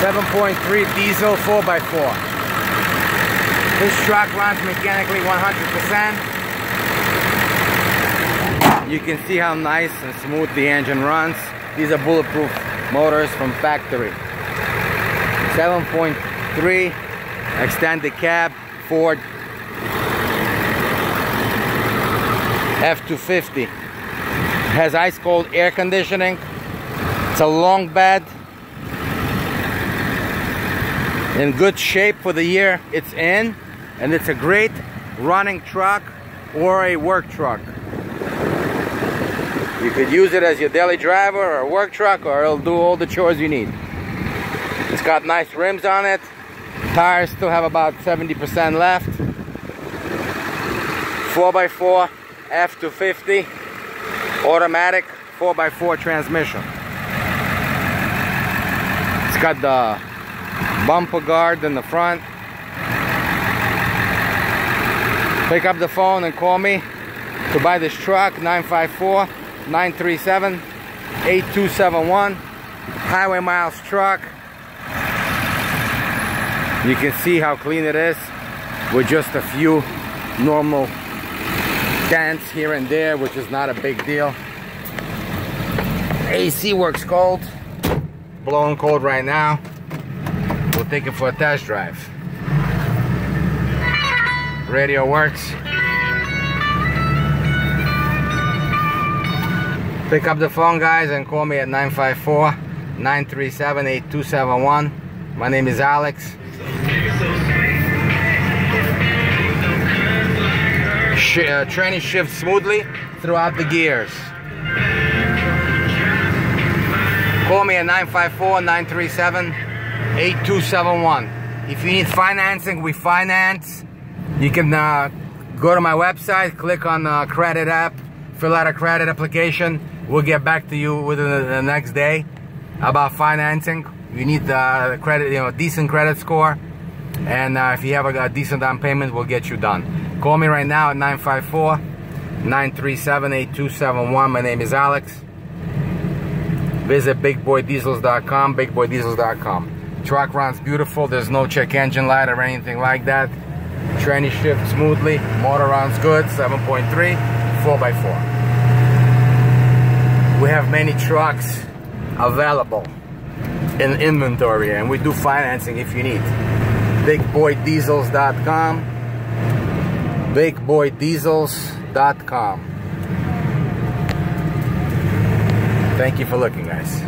7.3 diesel 4x4. This truck runs mechanically 100%. You can see how nice and smooth the engine runs. These are bulletproof motors from factory. 7.3 extended cab Ford F250 has ice cold air conditioning it's a long bed in good shape for the year it's in and it's a great running truck or a work truck. You could use it as your daily driver or work truck or it'll do all the chores you need. It's got nice rims on it. Tires still have about 70% left. 4x4 F250 automatic 4x4 transmission. It's got the bumper guard in the front. Pick up the phone and call me to buy this truck 954-937-8271 highway miles truck you can see how clean it is with just a few normal dents here and there, which is not a big deal. AC works cold, blowing cold right now. Take it for a test drive. Radio works. Pick up the phone, guys, and call me at 954-937-8271. My name is Alex. sh uh, tranny shifts smoothly throughout the gears. Call me at 954-937-8271. If you need financing, we finance. You can uh, go to my website, click on the credit app, fill out a credit application. We'll get back to you within the, next day about financing. You need the credit, you know, decent credit score. And uh, if you have a, a decent down payment, we'll get you done. Call me right now at 954-937-8271. My name is Alex. Visit bigboydiesels.com, bigboydiesels.com. Truck runs beautiful. There's no check engine light or anything like that. Tranny shift smoothly. Motor runs good. 7.3, 4x4. We have many trucks available in inventory and we do financing if you need. bigboydiesels.com bigboydiesels.com. Thank you for looking, guys.